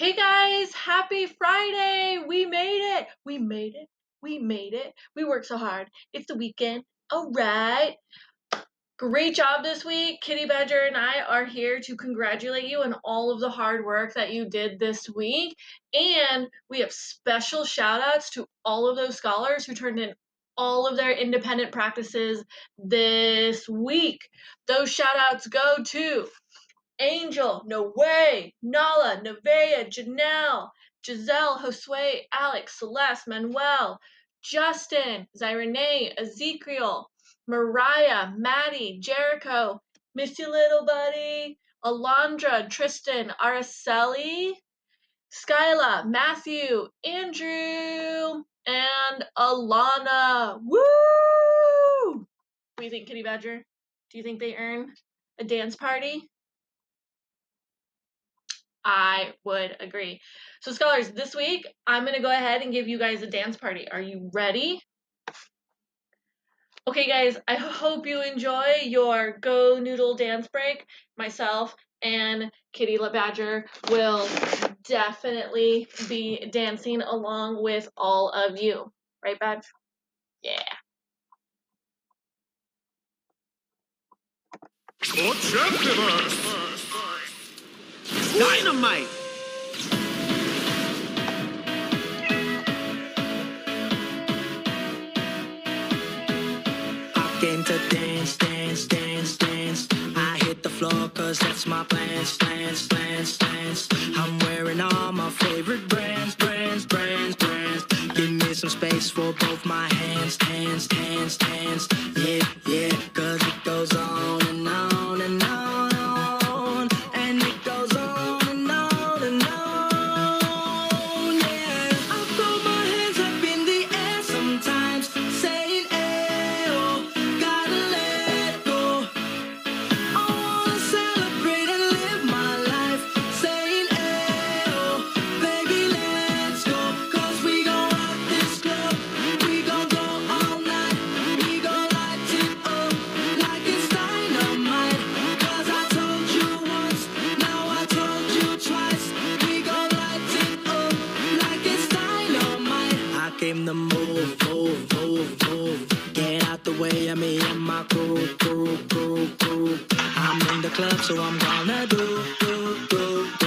Hey guys, happy Friday! We made it! We made it! We made it! We worked so hard. It's the weekend. All right. Great job this week. Kitty Badger and I are here to congratulate you on all of the hard work that you did this week. And we have special shout outs to all of those scholars who turned in all of their independent practices this week. Those shout outs go to Angel, No Way, Nala, Nevaeh, Janelle, Giselle, Josue, Alex, Celeste, Manuel, Justin, Zyrene, Ezekiel, Mariah, Maddie, Jericho, Missy Little Buddy, Alondra, Tristan, Araceli, Skyla, Matthew, Andrew, and Alana. Woo! What do you think, Kitty Badger? Do you think they earn a dance party? I would agree. So, scholars, this week I'm going to go ahead and give you guys a dance party. Are you ready? Okay, guys, I hope you enjoy your Go Noodle dance break. Myself and Kitty Badger will definitely be dancing along with all of you. Right, Badge? Yeah. Dynamite! I came to dance, dance, dance, dance. I hit the floor cause that's my plans, plans, plans, plans. I'm wearing all my favorite brands, brands, brands, brands. Give me some space for both my hands, hands, hands, hands. Yeah, yeah, cause it goes on came to move, move, move, move. Get out the way of me and my crew, crew, crew, crew. I'm in the club, so I'm gonna do, do, do,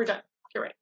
We're done. You're right.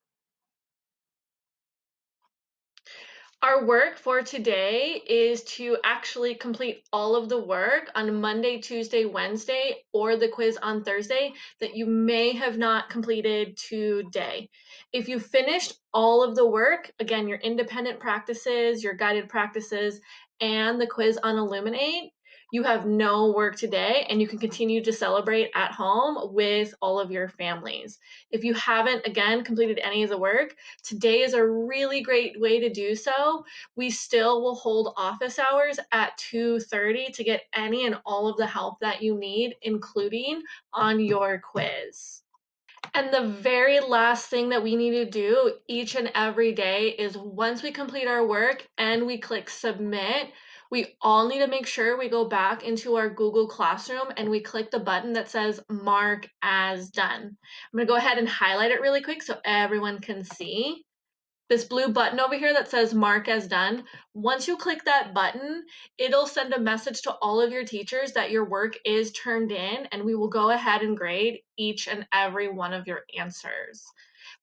Our work for today is to actually complete all of the work on Monday, Tuesday, Wednesday, or the quiz on Thursday that you may have not completed today. If you finished all of the work, again, your independent practices, your guided practices, and the quiz on Illuminate, you have no work today and you can continue to celebrate at home with all of your families. If you haven't, again, completed any of the work, today is a really great way to do so. We still will hold office hours at 2.30 to get any and all of the help that you need, including on your quiz. And the very last thing that we need to do each and every day is once we complete our work and we click submit, we all need to make sure we go back into our Google Classroom and we click the button that says mark as done. I'm gonna go ahead and highlight it really quick so everyone can see. This blue button over here that says mark as done, once you click that button, it'll send a message to all of your teachers that your work is turned in and we will go ahead and grade each and every one of your answers.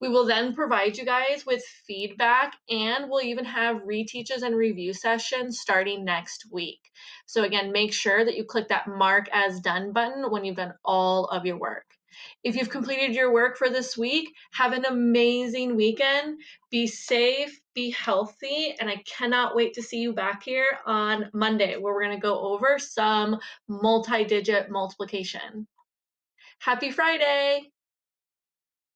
We will then provide you guys with feedback and we'll even have reteaches and review sessions starting next week. So again, make sure that you click that mark as done button when you've done all of your work. If you've completed your work for this week, have an amazing weekend. Be safe, be healthy, and I cannot wait to see you back here on Monday where we're going to go over some multi digit multiplication. Happy Friday!